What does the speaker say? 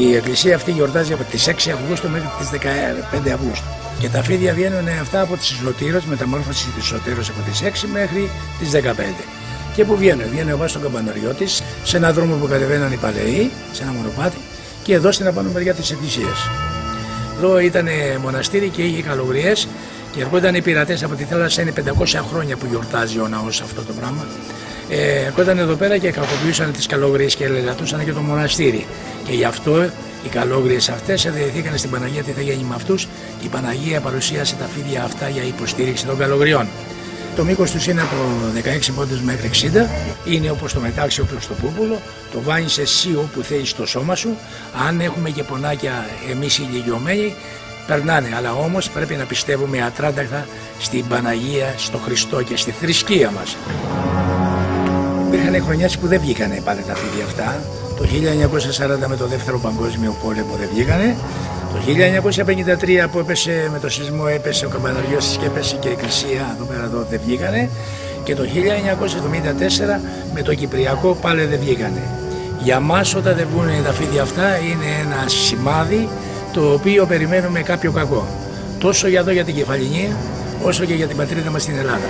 Η εκκλησία αυτή γιορτάζει από τις 6 Αυγούστου μέχρι τις 15 Αυγούστου. Και τα φίδια βγαίνουν αυτά από τις Ισλωτήρες, μεταμόρφωσης της Ισλωτήρες από τις 6 μέχρι τις 15. Και που βγαίνουν, βγαίνουν εδώ στον καμπαναριό της, σε έναν δρόμο που κατεβαίναν οι παλαιοί, σε ένα μονοπάτι, και εδώ στην απάνω μεριά της εκκλησίας. Εδώ ήταν μοναστήρι και είχε καλογριές και ερχόταν οι πειρατές από τη θάλασσα. Είναι 500 χρόνια που γιορτάζει ο ναός αυτό το πράγμα. Ε, ερχόταν εδώ πέρα και κακοποιούσαν τις καλόγριες και ελεγχατούσαν και το μοναστήρι. Και γι' αυτό οι καλόγριες αυτές εδεθήκαν στην Παναγία τι θα γίνει με αυτούς. Και η Παναγία παρουσίασε τα φίδια αυτά για υποστήριξη των καλογριών. Το μήκος τους είναι από 16 πόντους μέχρι 60. Είναι όπως το μετάξι, όπω το πούπουλο. Το βάνεις εσύ όπου θέλεις στο σώμα σου. Αν έχουμε και πονάκια εμείς οι ηλικιωμένοι, περνάνε. Αλλά όμως πρέπει να πιστεύουμε ατράνταχτα στην Παναγία, στο Χριστό και στη θρησκεία μας. Υπήρχαν χρονιές που δεν βγήκανε πάλι τα φίδια αυτά. Το 1940 με το δεύτερο παγκόσμιο πόλεμο δεν βγήκανε. Το 1953 που έπεσε με το σεισμό έπεσε ο καμπαναριός και έπεσε και η εκκλησία εδώ πέρα εδώ δεν βγήκανε. Και το 1974 με το Κυπριακό πάλι δεν βγήκανε. Για μας όταν δεν βγουν τα φίδια αυτά είναι ένα σημάδι το οποίο περιμένουμε κάποιο κακό. Τόσο για εδώ για την Κεφαλινή όσο και για την πατρίδα μας στην Ελλάδα.